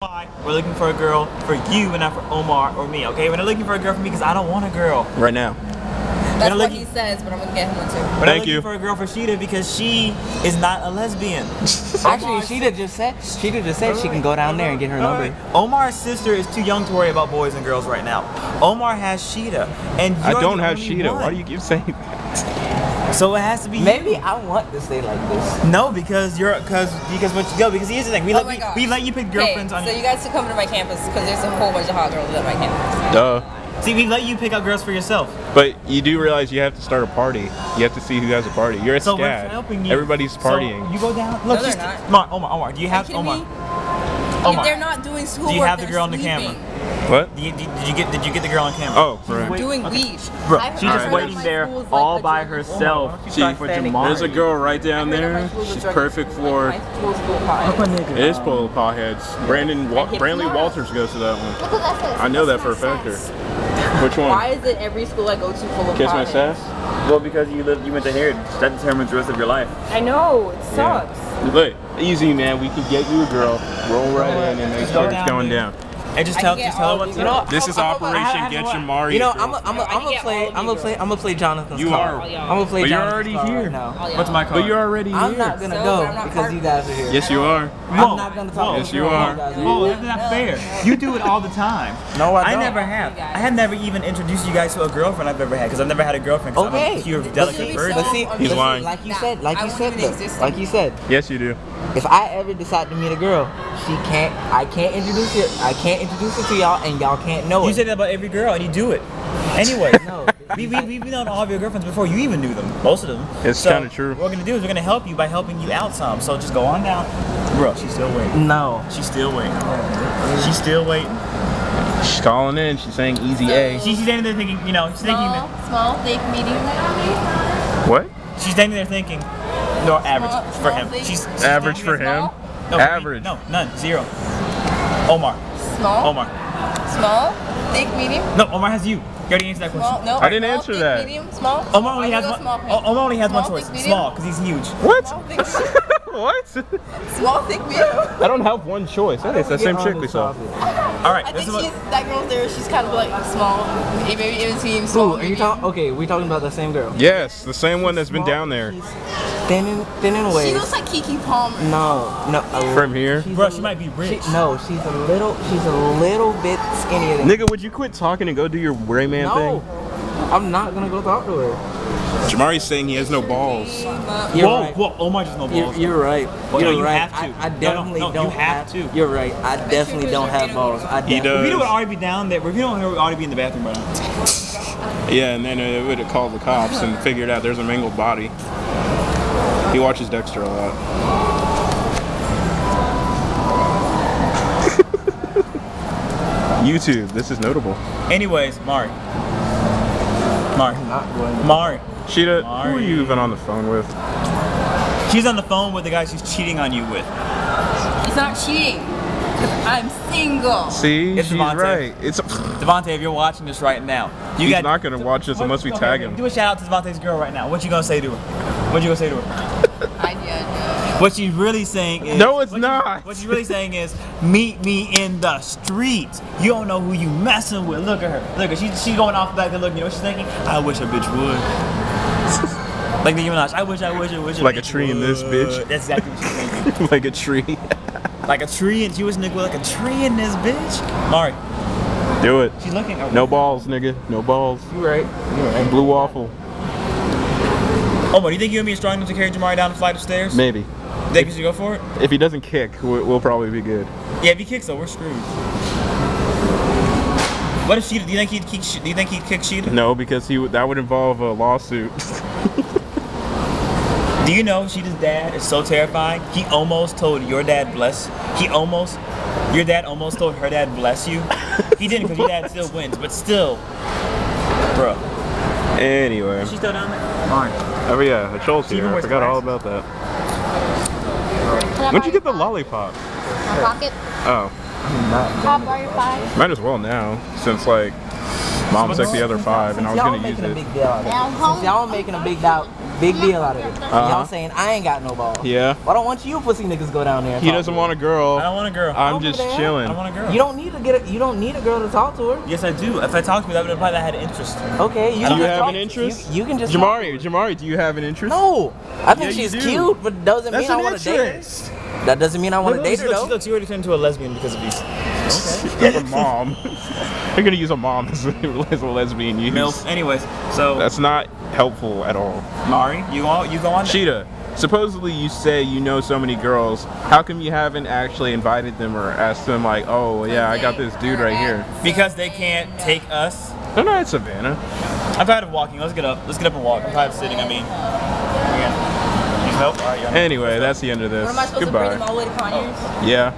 why we're looking for a girl for you and not for Omar or me, okay? We're not looking for a girl for me because I don't want a girl. Right now. That's Gonna what look- he says, but I'm gonna get him one too. We're not Thank looking you. for a girl for Sheeta because she is not a lesbian. Actually, Sheeta just said Sheeta just said she can go down there and get her All number. right. Omar's sister is too young to worry about boys and girls right now. Omar has Sheeta, and I you're don't the have only Sheeta. one. Why do you keep saying that? So it has to be Maybe you. I want to stay like this. No, because you're because because what you go because here's the thing we Oh let my we, gosh. we let you pick girlfriends okay, on so you guys should come to my campus because there's a whole bunch of hot girls at my campus. Duh. see we let you pick out girls for yourself. But you do realize you have to start a party. You have to see who has a party. You're a So we're SCAD. helping you. Everybody's So partying. you go down. Look, they're just, not. Omar, Omar, Omar. Do you have you kidding Omar? me? Oh Omar. If they're not doing schoolwork, Do you have the they're girl on the camera? what? Did you, did, did you get did you get the girl on camera? Oh, right. Doing weed. Bro, she's just heard waiting there school's like all by drug- herself See, for Jamari. There's a girl right down there. my school's a She's perfect for. like, my school's full. It is full of potheads. Brandon, Wa- hip Brandley. Walters goes to that one. Look what that says. I know that for a my factor. Sass. Which one? Why is it every school I go to full of Kiss my sass. Well, because you live, you went to Harrod. That determines the rest of your life. I know, it sucks. Look, easy man. We can get you a girl. Roll right in and make Just sure it's going dude. down. And just tell just tell her all what to You know, do. This is I'm- I'm- Operation I- I- Get Your Mario. You know. I'm a, I'm a, I can I'm gonna play I'm you gonna play I'm gonna play Jonathan's You card. are. Oh, I'm gonna play But you're already here. right now. Oh, what's my card? But you're already here. I'm not gonna So, go not because you guys are here. Yes, you are. Whoa, I'm not gonna talk whoa. to Yes, girl you while are. guys are Whoa, here. that's not fair. You do it all the time. No, I I don't. I never have. I have never even introduced you guys to a girlfriend I've ever had because I've never had a girlfriend. 'cause Okay. I'm a pure But delicate bird. virgin. But see, He's lying. like you said, like you said, even though, exist like you said, Yes, you do. if I ever decide to meet a girl, she can't, I can't introduce it, I can't introduce it to y'all, and y'all can't know You it. You say that about every girl and you do it. Anyway, No. we, we, we've known all of your girlfriends before you even knew them. Most of them. It's So, kinda true. What we're going to do is we're going to help you by helping you out some. So just go on down. Bro, she's still waiting. No. She's still waiting. She's still waiting. She's calling in. She's saying easy A. She, she's standing there thinking, you know, she's thinking, Small, small, thick, medium. What? she's standing there thinking, no, average Small- for small, him. She's, she's Average for there- him? No, for me. Average. No, none, zero. Omar, Small, Omar. small, thick, medium. No, Omar has you. You already answered that Small, question. no. I didn't small, answer thick, that. Medium, small. Omar only I'm has gonna one. small for him. O- Omar only has one choice. thick. Small, because he's huge. What? Small, thick, what? small, thick, medium. I don't have one choice. That is the same chick we saw. All right, I this think is she's what. that girl there. She's kind of like small, maybe in team. Small, Ooh, are you talking? Okay, we talking about the same girl. Yes, the same one that's been down there. She's thin and thin and She looks like Keke Palmer. No, no. a- From here? she's Bro, a- she might be rich. She, no, she's a little. She's a little bit skinnier than. Nigga, would you quit talking and go do your Rayman no, thing? I'm not gonna go talk to her. Jamari's saying he has no balls. You're whoa, right. whoa, Omar just no You're, balls. you're right. Well, you're no, you right. have to. I, I No, no, definitely no, don't you have to. You're right. I definitely don't have balls. I He does. Revito would already be down there. Revito would already be in the bathroom by now. Yeah, and then it would have called the cops and figured out there's a mangled body. He watches Dexter a lot. YouTube, this is notable. Anyways, Mari. Mari. Not going to- Mari. Sheeta, who are you even on the phone with? She's on the phone with the guy she's cheating on you with. It's not cheating. I'm single. See, It's she's Devontae. right. It's Devontae, if you're watching this right now, you he's got. not gonna watch this unless we Okay, tag him. Do a shout out to Devontae's girl right now. What you gonna say to her? What you gonna say to her? I did. What she's really saying is. No, it's what not. what she's really saying is, meet me in the streets. You don't know who you messing with. Look at her. Look at her. She, she's going off the back and look. You know what she's thinking? I wish a bitch would. like the Minaj. I wish, I wish, I wish. Like a tree in this bitch. That's exactly what she's thinking. like a tree. like a tree, and she was nigga like a tree in this bitch. Mari, Do it. she's looking. No balls, nigga. No balls. You right. You right. Blue waffle. Oh, but do you think you and me are strong enough to carry Jamari down the flight of stairs? Maybe. Think we should go for it? If he doesn't kick, we- we'll probably be good. Yeah, if he kicks though, we're screwed. What if Sheeta? Do you think he'd kick? Do you think he'd kick Sheeta? No, because he would- that would involve a lawsuit. Do you know Sheeta's dad is so terrifying? He almost told your dad bless. He almost, your dad almost told her dad bless you. He didn't because your dad still wins, but still, bro. anyway. She's still down there. Alright. Oh yeah, Joel's She here. I forgot all about that. When'd you get the lollipop? My pocket. Oh, Pop, are you five? might as well now, since like mom took the other five and I was gonna use making a it. big deal out of it. home. Since y'all making a big deal, big deal out of it. Uh-huh. Y'all saying I ain't got no balls. Yeah. Why don't want you pussy niggas go down there? He doesn't want a girl. I don't want a girl. I'm just there. I don't want a girl. You don't need to get a, you don't need a girl to talk to her. Yes, I do. If I talked to me, that would imply that I had interest. Okay, you Do you have an interest? You, you can just talk Jamari, Jamari, do you have an interest? No, I think Yeah, she's do. cute, but doesn't That's mean I want to date her. interest. That doesn't mean I want to date her Look, though. look, you already turned into a lesbian because of these. That's a mom. They're gonna use a mom as a, as a lesbian use. Milf. Anyways, so That's not helpful at all. Mari, you go, you go on. Sheeta, supposedly you say you know so many girls. How come you haven't actually invited them or asked them like, oh yeah, I got this dude right here? Because they can't take us. They're not at Savannah. I'm tired of walking. Let's get up. Let's get up and walk. I'm tired of sitting. I mean, again. Need help? All right, y'all. Anyway, that's the end of this. What am I supposed to bring them Goodbye. all the way to Conyers? Yeah.